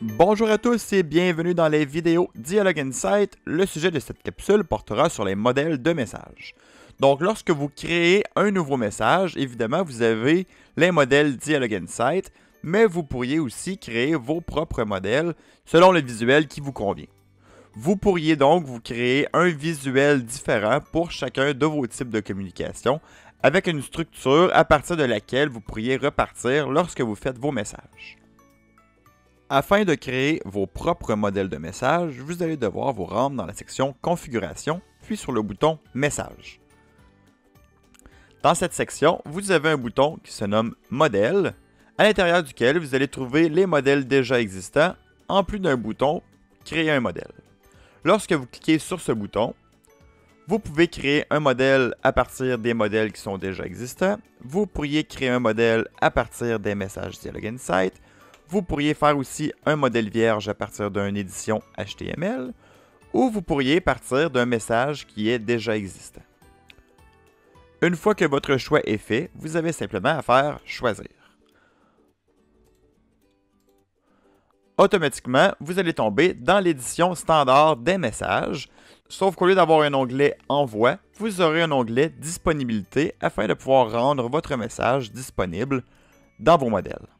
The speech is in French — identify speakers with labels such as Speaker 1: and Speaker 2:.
Speaker 1: Bonjour à tous et bienvenue dans les vidéos Dialogue Insight. Le sujet de cette capsule portera sur les modèles de messages. Donc, lorsque vous créez un nouveau message, évidemment, vous avez les modèles Dialogue Insight, mais vous pourriez aussi créer vos propres modèles selon le visuel qui vous convient. Vous pourriez donc vous créer un visuel différent pour chacun de vos types de communication avec une structure à partir de laquelle vous pourriez repartir lorsque vous faites vos messages. Afin de créer vos propres modèles de messages, vous allez devoir vous rendre dans la section Configuration, puis sur le bouton Message. Dans cette section, vous avez un bouton qui se nomme Modèle, à l'intérieur duquel vous allez trouver les modèles déjà existants, en plus d'un bouton Créer un modèle. Lorsque vous cliquez sur ce bouton, vous pouvez créer un modèle à partir des modèles qui sont déjà existants. Vous pourriez créer un modèle à partir des messages Dialog Insight. Vous pourriez faire aussi un modèle vierge à partir d'une édition HTML ou vous pourriez partir d'un message qui est déjà existant. Une fois que votre choix est fait, vous avez simplement à faire Choisir. Automatiquement, vous allez tomber dans l'édition standard des messages, sauf qu'au lieu d'avoir un onglet Envoi, vous aurez un onglet Disponibilité afin de pouvoir rendre votre message disponible dans vos modèles.